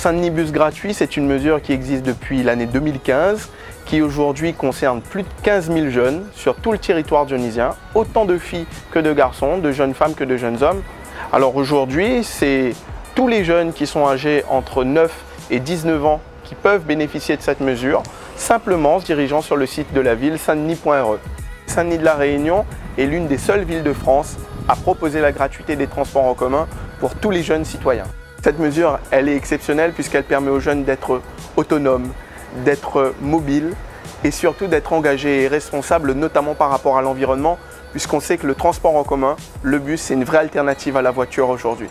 Saint-Denis Bus gratuit, c'est une mesure qui existe depuis l'année 2015, qui aujourd'hui concerne plus de 15 000 jeunes sur tout le territoire dionysien, autant de filles que de garçons, de jeunes femmes que de jeunes hommes. Alors aujourd'hui, c'est tous les jeunes qui sont âgés entre 9 et 19 ans qui peuvent bénéficier de cette mesure, simplement en se dirigeant sur le site de la ville saint-denis.re. Saint-Denis de la Réunion est l'une des seules villes de France à proposer la gratuité des transports en commun pour tous les jeunes citoyens. Cette mesure, elle est exceptionnelle puisqu'elle permet aux jeunes d'être autonomes, d'être mobiles et surtout d'être engagés et responsables, notamment par rapport à l'environnement, puisqu'on sait que le transport en commun, le bus, c'est une vraie alternative à la voiture aujourd'hui.